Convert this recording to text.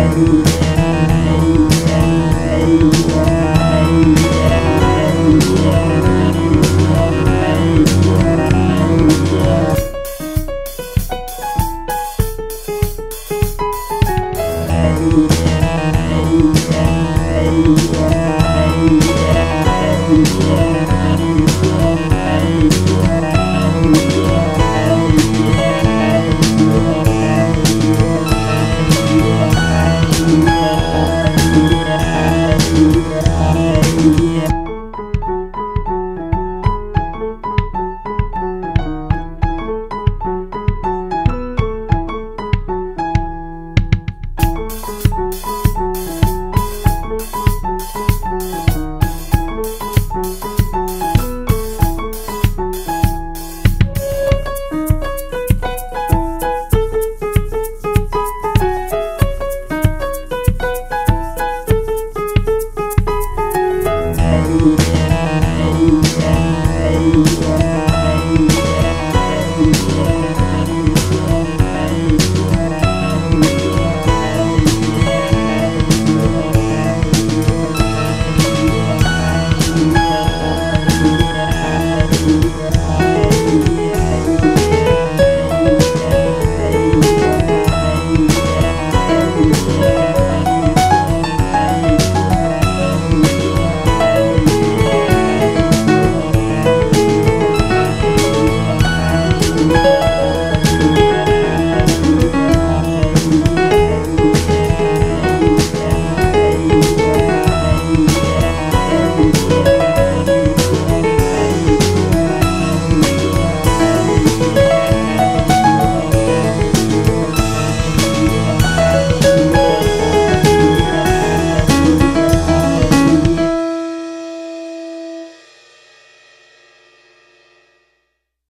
Ooh. Oh, oh, oh, oh, oh.